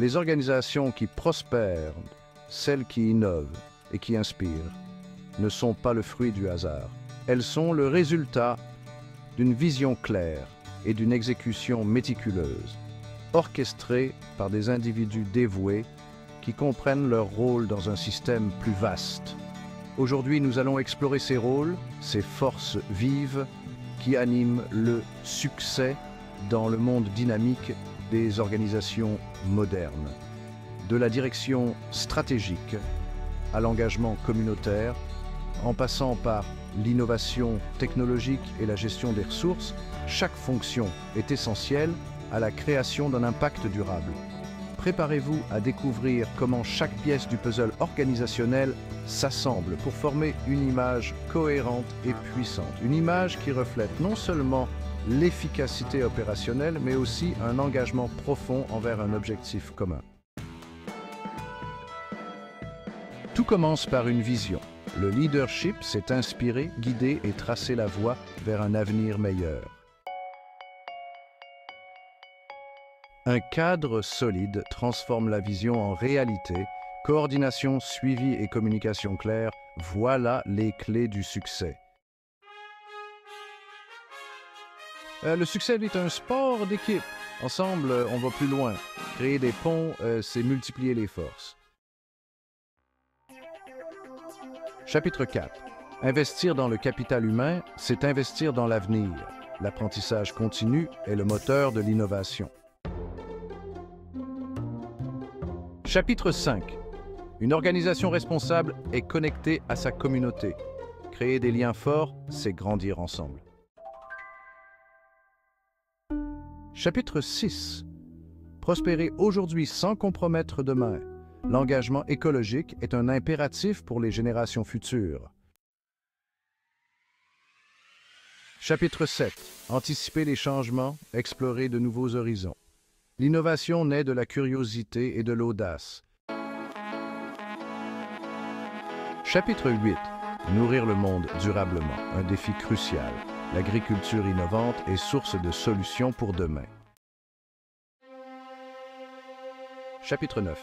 Les organisations qui prospèrent, celles qui innovent et qui inspirent, ne sont pas le fruit du hasard. Elles sont le résultat d'une vision claire et d'une exécution méticuleuse, orchestrée par des individus dévoués qui comprennent leur rôle dans un système plus vaste. Aujourd'hui, nous allons explorer ces rôles, ces forces vives qui animent le succès dans le monde dynamique des organisations modernes. De la direction stratégique à l'engagement communautaire, en passant par l'innovation technologique et la gestion des ressources, chaque fonction est essentielle à la création d'un impact durable. Préparez-vous à découvrir comment chaque pièce du puzzle organisationnel s'assemble pour former une image cohérente et puissante. Une image qui reflète non seulement l'efficacité opérationnelle, mais aussi un engagement profond envers un objectif commun. Tout commence par une vision. Le leadership s'est inspiré, guidé et tracé la voie vers un avenir meilleur. Un cadre solide transforme la vision en réalité. Coordination, suivi et communication claire, voilà les clés du succès. Euh, le succès est un sport d'équipe. Ensemble, on va plus loin. Créer des ponts, euh, c'est multiplier les forces. Chapitre 4. Investir dans le capital humain, c'est investir dans l'avenir. L'apprentissage continu est le moteur de l'innovation. Chapitre 5. Une organisation responsable est connectée à sa communauté. Créer des liens forts, c'est grandir ensemble. Chapitre 6. Prospérer aujourd'hui sans compromettre demain. L'engagement écologique est un impératif pour les générations futures. Chapitre 7. Anticiper les changements, explorer de nouveaux horizons. L'innovation naît de la curiosité et de l'audace. Chapitre 8. Nourrir le monde durablement, un défi crucial. L'agriculture innovante est source de solutions pour demain. Chapitre 9.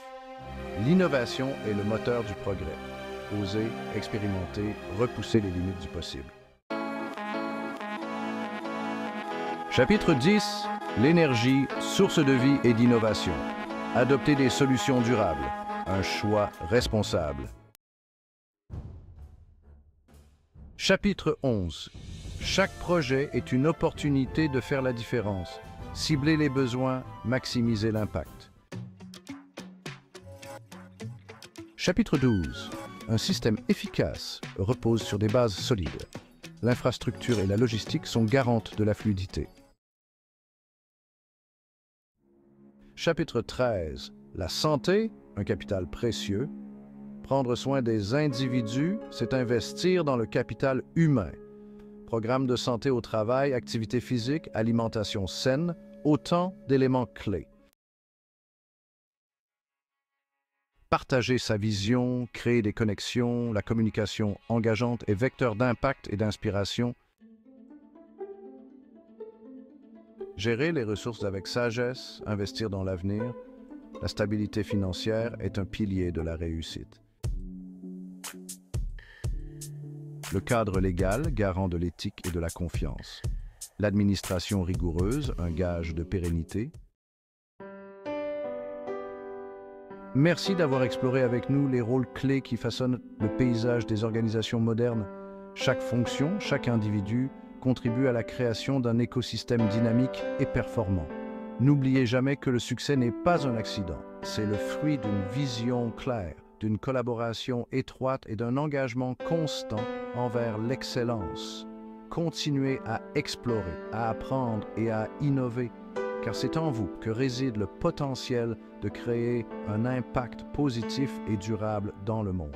L'innovation est le moteur du progrès. Oser, expérimenter, repousser les limites du possible. Chapitre 10. L'énergie, source de vie et d'innovation. Adopter des solutions durables. Un choix responsable. Chapitre 11. Chaque projet est une opportunité de faire la différence. Cibler les besoins, maximiser l'impact. Chapitre 12. Un système efficace repose sur des bases solides. L'infrastructure et la logistique sont garantes de la fluidité. Chapitre 13. La santé, un capital précieux. Prendre soin des individus, c'est investir dans le capital humain. Programme de santé au travail, activité physique, alimentation saine, autant d'éléments clés. Partager sa vision, créer des connexions, la communication engageante est vecteur d'impact et d'inspiration Gérer les ressources avec sagesse, investir dans l'avenir, la stabilité financière est un pilier de la réussite. Le cadre légal, garant de l'éthique et de la confiance. L'administration rigoureuse, un gage de pérennité. Merci d'avoir exploré avec nous les rôles clés qui façonnent le paysage des organisations modernes. Chaque fonction, chaque individu contribue à la création d'un écosystème dynamique et performant. N'oubliez jamais que le succès n'est pas un accident, c'est le fruit d'une vision claire, d'une collaboration étroite et d'un engagement constant envers l'excellence. Continuez à explorer, à apprendre et à innover, car c'est en vous que réside le potentiel de créer un impact positif et durable dans le monde.